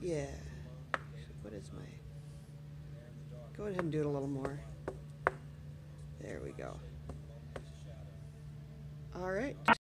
Yeah. What is my? Go ahead and do it a little more. There we go. All right.